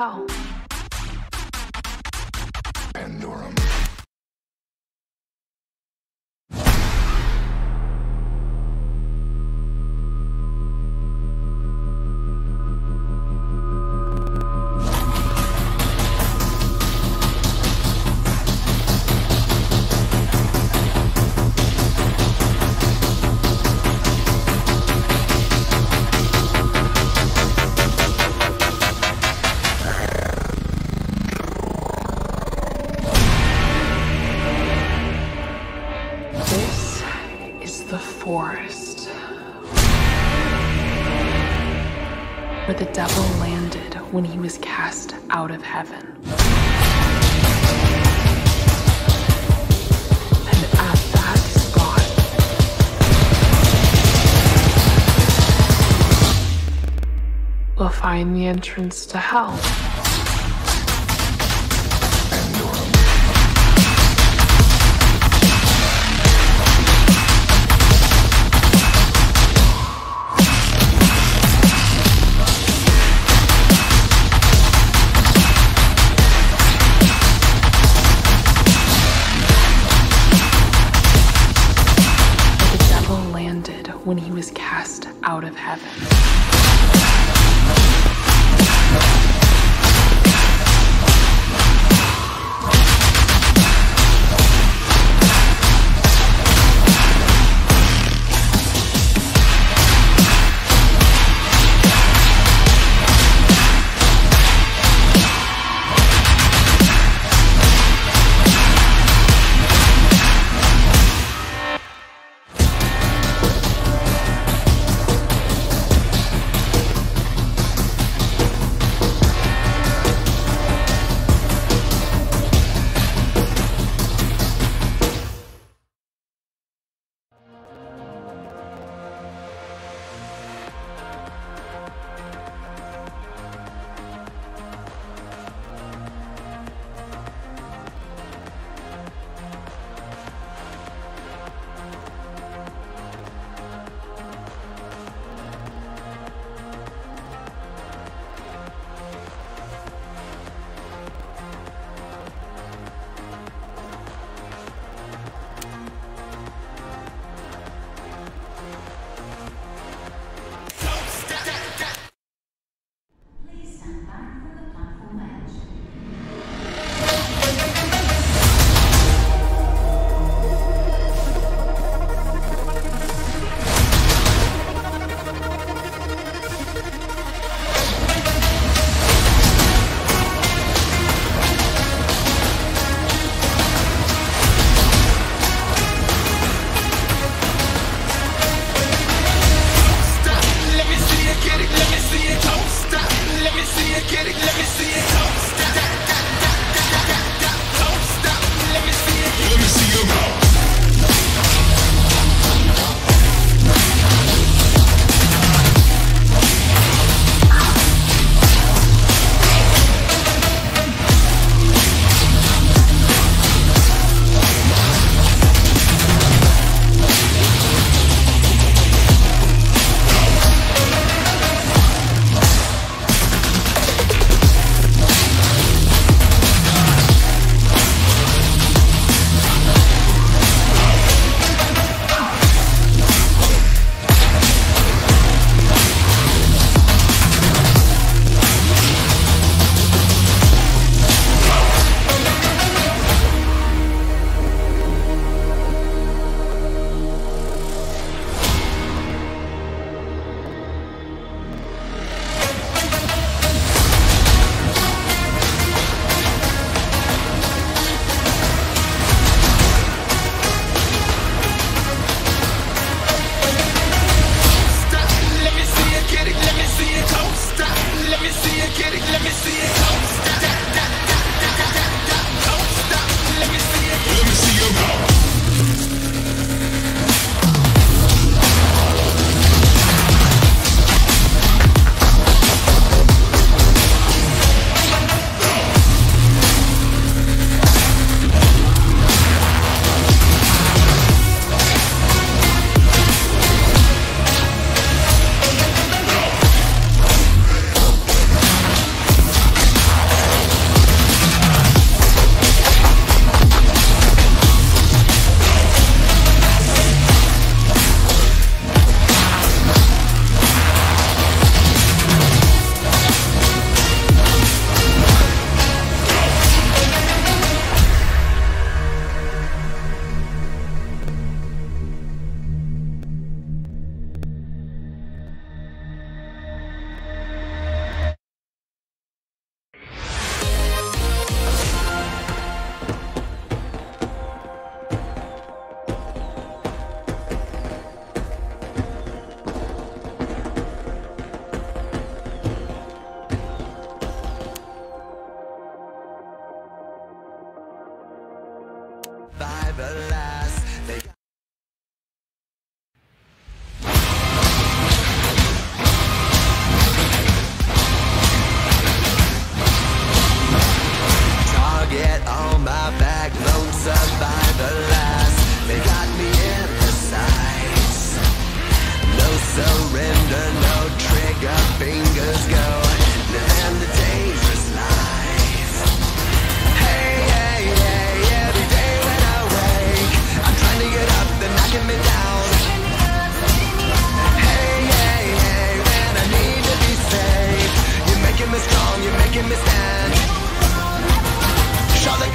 hell. Pandorum. The forest where the devil landed when he was cast out of heaven. And at that spot, we'll find the entrance to hell. Out of heaven.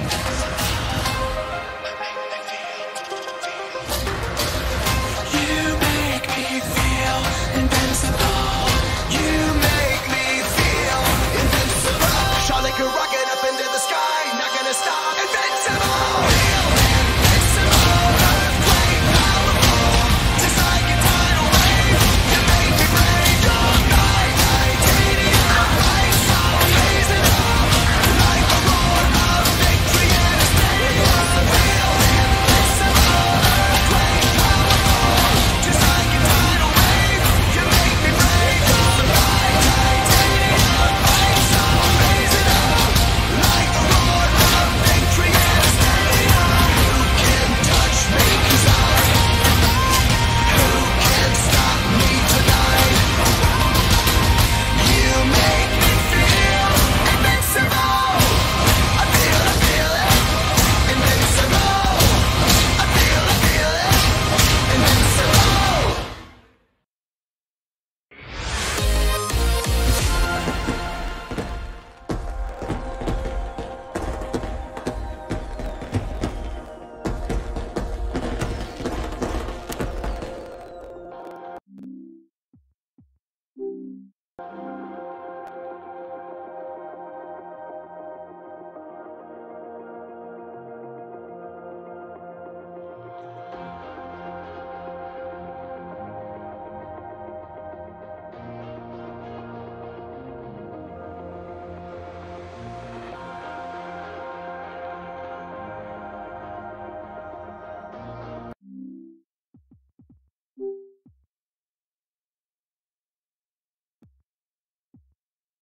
Yes!